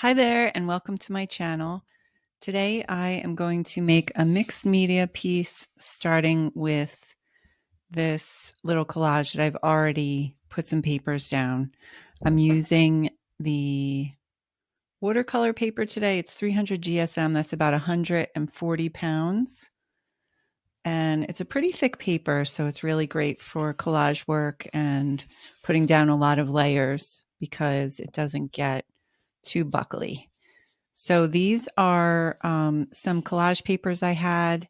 Hi there, and welcome to my channel. Today I am going to make a mixed media piece starting with this little collage that I've already put some papers down. I'm using the watercolor paper today. It's 300 GSM, that's about 140 pounds. And it's a pretty thick paper, so it's really great for collage work and putting down a lot of layers because it doesn't get too buckly. So these are um, some collage papers I had,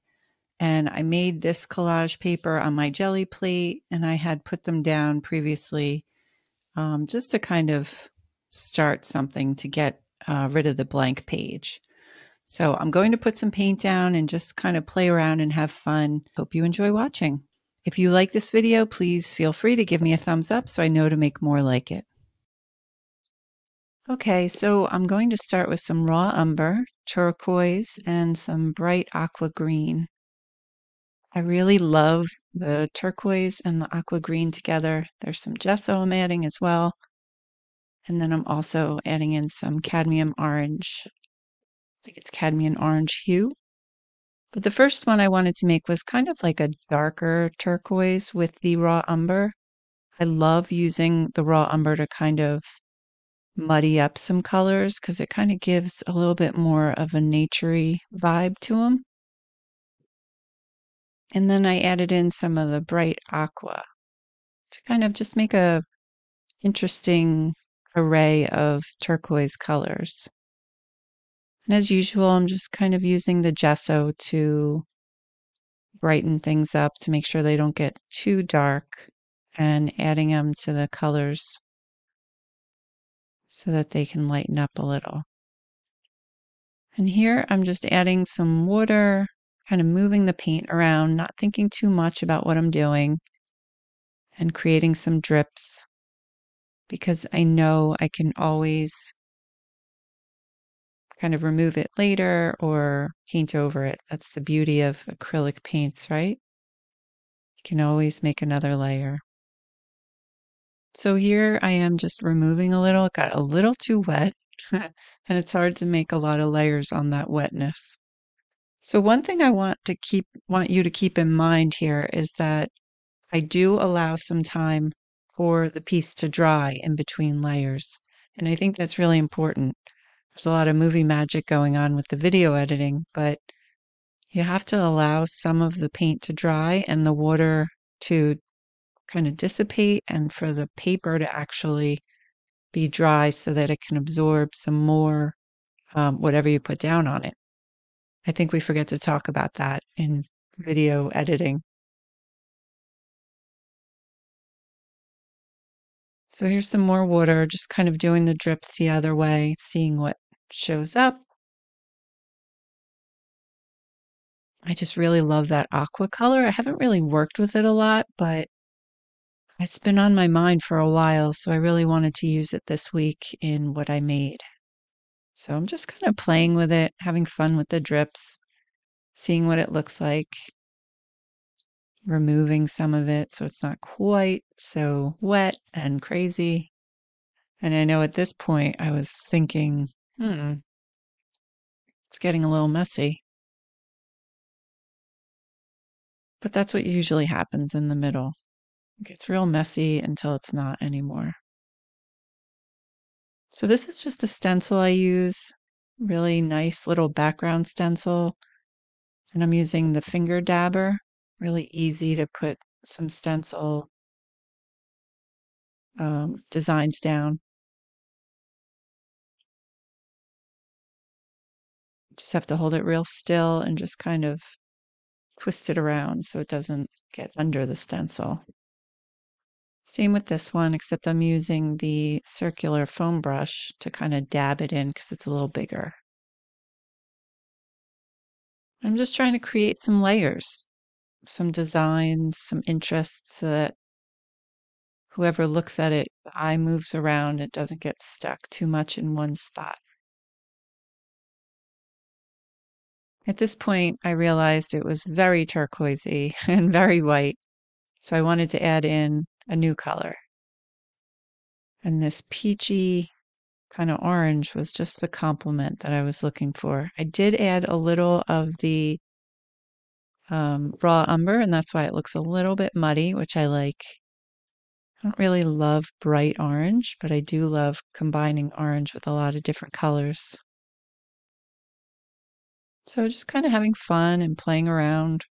and I made this collage paper on my jelly plate, and I had put them down previously um, just to kind of start something to get uh, rid of the blank page. So I'm going to put some paint down and just kind of play around and have fun. Hope you enjoy watching. If you like this video, please feel free to give me a thumbs up so I know to make more like it. Okay, so I'm going to start with some raw umber, turquoise, and some bright aqua green. I really love the turquoise and the aqua green together. There's some gesso I'm adding as well. And then I'm also adding in some cadmium orange. I think it's cadmium orange hue. But the first one I wanted to make was kind of like a darker turquoise with the raw umber. I love using the raw umber to kind of muddy up some colors because it kind of gives a little bit more of a naturey vibe to them. And then I added in some of the bright aqua to kind of just make a interesting array of turquoise colors. And as usual, I'm just kind of using the gesso to brighten things up to make sure they don't get too dark and adding them to the colors so that they can lighten up a little. And here I'm just adding some water, kind of moving the paint around, not thinking too much about what I'm doing, and creating some drips because I know I can always kind of remove it later or paint over it. That's the beauty of acrylic paints, right? You can always make another layer. So here I am just removing a little. It got a little too wet, and it's hard to make a lot of layers on that wetness. So one thing I want to keep want you to keep in mind here is that I do allow some time for the piece to dry in between layers. And I think that's really important. There's a lot of movie magic going on with the video editing, but you have to allow some of the paint to dry and the water to kind of dissipate and for the paper to actually be dry so that it can absorb some more um, whatever you put down on it. I think we forget to talk about that in video editing. So here's some more water, just kind of doing the drips the other way, seeing what shows up. I just really love that aqua color. I haven't really worked with it a lot, but it's been on my mind for a while, so I really wanted to use it this week in what I made. So I'm just kind of playing with it, having fun with the drips, seeing what it looks like, removing some of it so it's not quite so wet and crazy. And I know at this point I was thinking, hmm, it's getting a little messy. But that's what usually happens in the middle. It gets real messy until it's not anymore. So this is just a stencil I use, really nice little background stencil. And I'm using the finger dabber, really easy to put some stencil um, designs down. Just have to hold it real still and just kind of twist it around so it doesn't get under the stencil. Same with this one, except I'm using the circular foam brush to kind of dab it in because it's a little bigger. I'm just trying to create some layers, some designs, some interests so that whoever looks at it, the eye moves around, it doesn't get stuck too much in one spot. At this point, I realized it was very turquoisey and very white, so I wanted to add in a new color. And this peachy kind of orange was just the complement that I was looking for. I did add a little of the um, raw umber, and that's why it looks a little bit muddy, which I like. I don't really love bright orange, but I do love combining orange with a lot of different colors. So just kind of having fun and playing around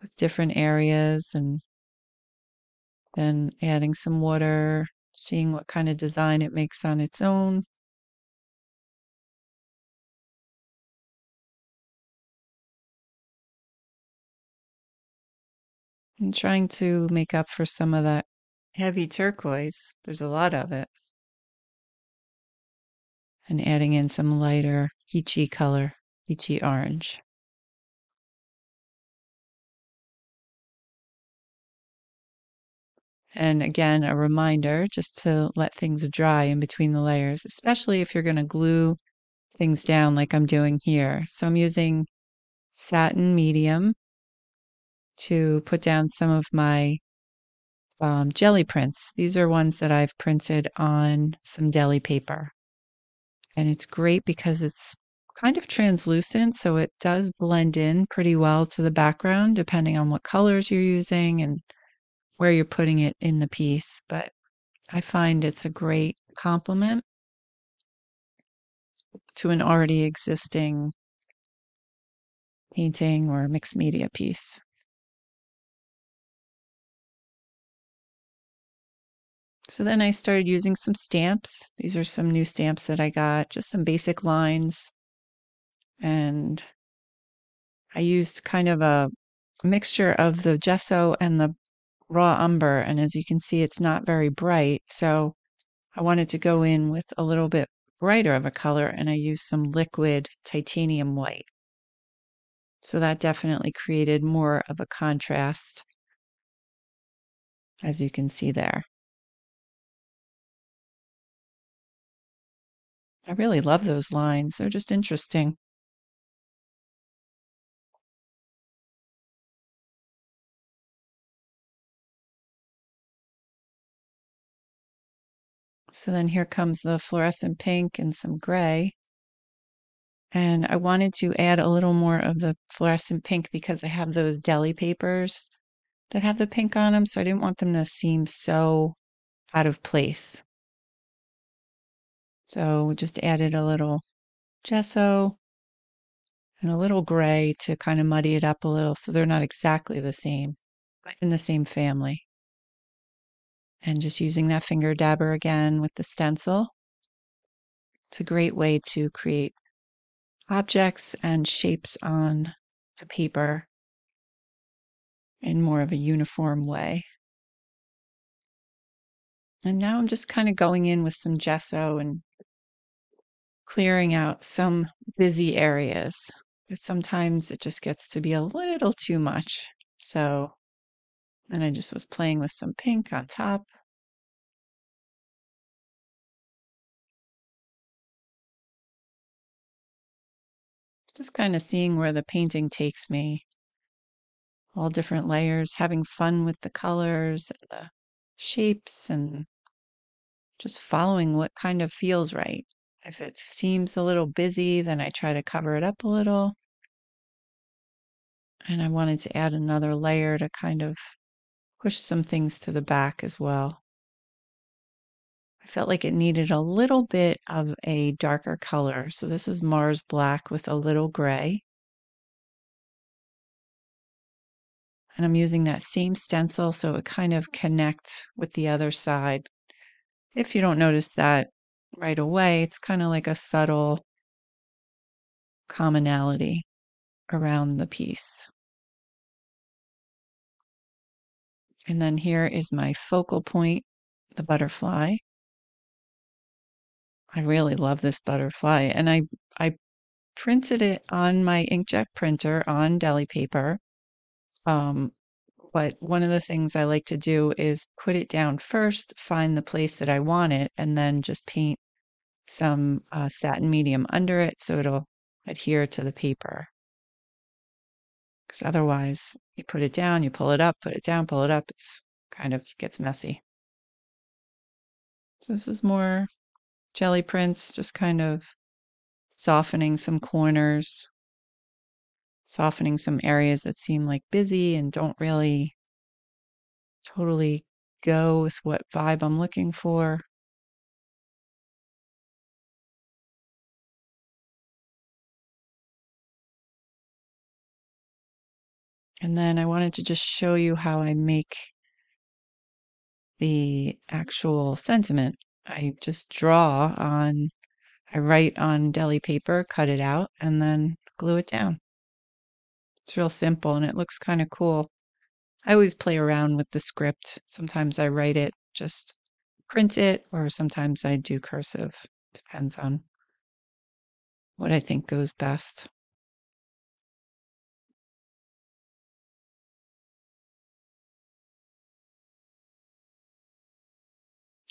with different areas and then adding some water, seeing what kind of design it makes on its own. And trying to make up for some of that heavy turquoise. There's a lot of it. And adding in some lighter peachy color, peachy orange. And again, a reminder just to let things dry in between the layers, especially if you're going to glue things down like I'm doing here. So I'm using satin medium to put down some of my um, jelly prints. These are ones that I've printed on some deli paper. And it's great because it's kind of translucent, so it does blend in pretty well to the background, depending on what colors you're using and where you're putting it in the piece. But I find it's a great complement to an already existing painting or mixed media piece. So then I started using some stamps. These are some new stamps that I got, just some basic lines. And I used kind of a mixture of the gesso and the raw umber. And as you can see, it's not very bright. So I wanted to go in with a little bit brighter of a color, and I used some liquid titanium white. So that definitely created more of a contrast, as you can see there. I really love those lines. They're just interesting. So then here comes the fluorescent pink and some gray. And I wanted to add a little more of the fluorescent pink because I have those deli papers that have the pink on them. So I didn't want them to seem so out of place. So just added a little gesso and a little gray to kind of muddy it up a little so they're not exactly the same, but in the same family. And just using that finger dabber again with the stencil. It's a great way to create objects and shapes on the paper in more of a uniform way. And now I'm just kind of going in with some gesso and clearing out some busy areas. Because sometimes it just gets to be a little too much. So, and I just was playing with some pink on top. Just kind of seeing where the painting takes me. All different layers, having fun with the colors, and the shapes, and just following what kind of feels right. If it seems a little busy, then I try to cover it up a little. And I wanted to add another layer to kind of push some things to the back as well. I felt like it needed a little bit of a darker color. So this is Mars Black with a little gray. And I'm using that same stencil so it kind of connects with the other side. If you don't notice that right away. It's kind of like a subtle commonality around the piece. And then here is my focal point, the butterfly. I really love this butterfly. And I, I printed it on my inkjet printer on deli paper. Um, but one of the things I like to do is put it down first, find the place that I want it, and then just paint some uh, satin medium under it so it'll adhere to the paper. Because otherwise, you put it down, you pull it up, put it down, pull it up, it's kind of gets messy. So this is more jelly prints, just kind of softening some corners, softening some areas that seem like busy and don't really totally go with what vibe I'm looking for. And then I wanted to just show you how I make the actual sentiment. I just draw on, I write on deli paper, cut it out, and then glue it down. It's real simple and it looks kind of cool. I always play around with the script. Sometimes I write it, just print it, or sometimes I do cursive. Depends on what I think goes best.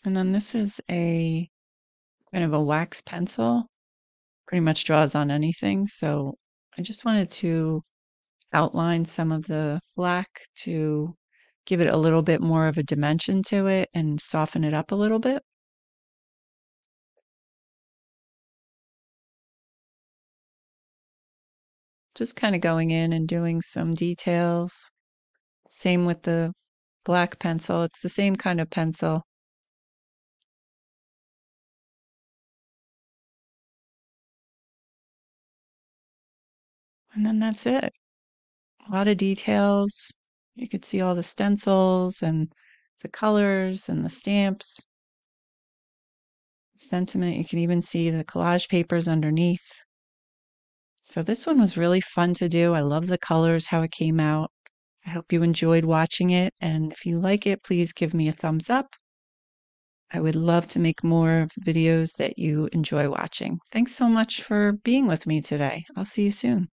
And then this is a kind of a wax pencil, pretty much draws on anything. So I just wanted to outline some of the black to give it a little bit more of a dimension to it and soften it up a little bit. Just kind of going in and doing some details. Same with the black pencil. It's the same kind of pencil. And then that's it. A lot of details. You could see all the stencils and the colors and the stamps. Sentiment, you can even see the collage papers underneath. So this one was really fun to do. I love the colors, how it came out. I hope you enjoyed watching it. And if you like it, please give me a thumbs up. I would love to make more videos that you enjoy watching. Thanks so much for being with me today. I'll see you soon.